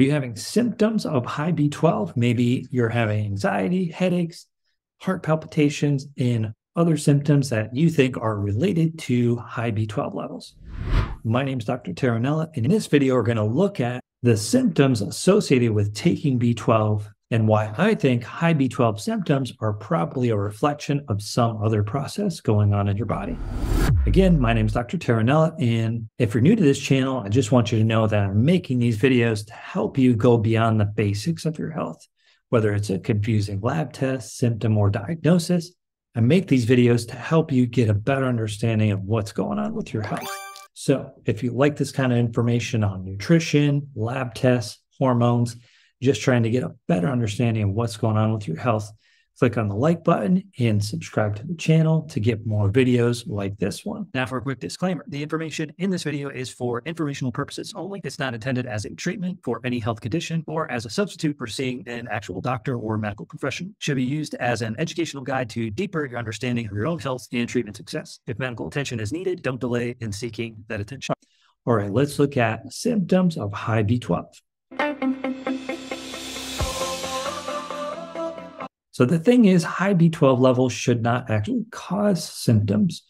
Are you having symptoms of high B12? Maybe you're having anxiety, headaches, heart palpitations, and other symptoms that you think are related to high B12 levels. My name is Dr. Terranella, and in this video, we're going to look at the symptoms associated with taking B12 and why I think high B12 symptoms are probably a reflection of some other process going on in your body. Again, my name is Dr. Terranella, and if you're new to this channel, I just want you to know that I'm making these videos to help you go beyond the basics of your health, whether it's a confusing lab test, symptom, or diagnosis. I make these videos to help you get a better understanding of what's going on with your health. So if you like this kind of information on nutrition, lab tests, hormones, just trying to get a better understanding of what's going on with your health, click on the like button and subscribe to the channel to get more videos like this one. Now for a quick disclaimer, the information in this video is for informational purposes only. It's not intended as a treatment for any health condition or as a substitute for seeing an actual doctor or medical professional. It should be used as an educational guide to deeper your understanding of your own health and treatment success. If medical attention is needed, don't delay in seeking that attention. All right, let's look at symptoms of high B12. So the thing is, high B12 levels should not actually cause symptoms.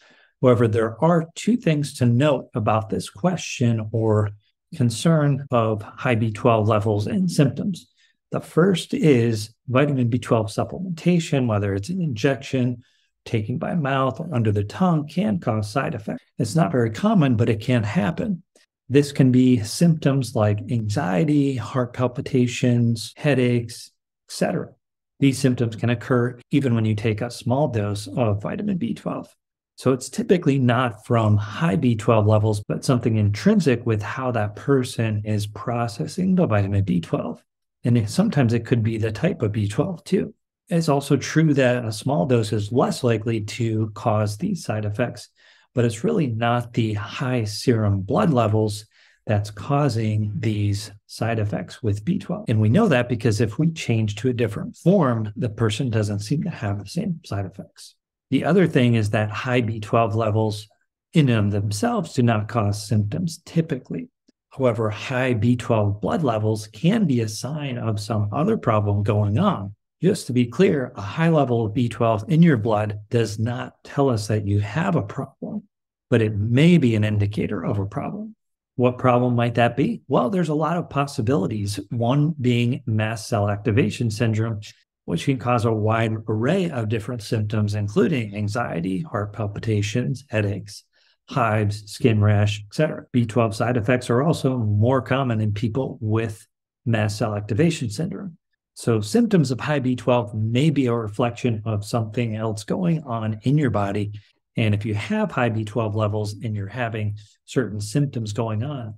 However, there are two things to note about this question or concern of high B12 levels and symptoms. The first is vitamin B12 supplementation, whether it's an injection, taking by mouth, or under the tongue, can cause side effects. It's not very common, but it can happen. This can be symptoms like anxiety, heart palpitations, headaches, etc. These symptoms can occur even when you take a small dose of vitamin B12. So it's typically not from high B12 levels, but something intrinsic with how that person is processing the vitamin B12. And sometimes it could be the type of B12 too. It's also true that a small dose is less likely to cause these side effects, but it's really not the high serum blood levels that's causing these side effects with B12. And we know that because if we change to a different form, the person doesn't seem to have the same side effects. The other thing is that high B12 levels in and themselves do not cause symptoms typically. However, high B12 blood levels can be a sign of some other problem going on. Just to be clear, a high level of B12 in your blood does not tell us that you have a problem, but it may be an indicator of a problem. What problem might that be? Well, there's a lot of possibilities. One being mast cell activation syndrome, which can cause a wide array of different symptoms, including anxiety, heart palpitations, headaches, hives, skin rash, etc. B12 side effects are also more common in people with mast cell activation syndrome. So, symptoms of high B12 may be a reflection of something else going on in your body and if you have high B12 levels and you're having certain symptoms going on,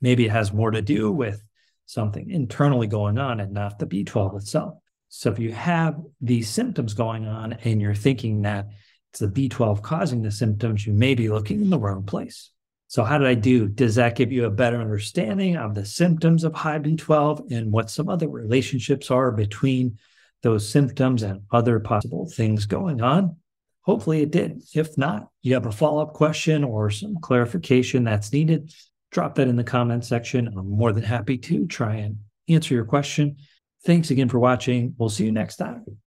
maybe it has more to do with something internally going on and not the B12 itself. So if you have these symptoms going on and you're thinking that it's the B12 causing the symptoms, you may be looking in the wrong place. So, how did I do? Does that give you a better understanding of the symptoms of high B12 and what some other relationships are between those symptoms and other possible things going on? Hopefully it did. If not, you have a follow up question or some clarification that's needed, drop that in the comment section. I'm more than happy to try and answer your question. Thanks again for watching. We'll see you next time.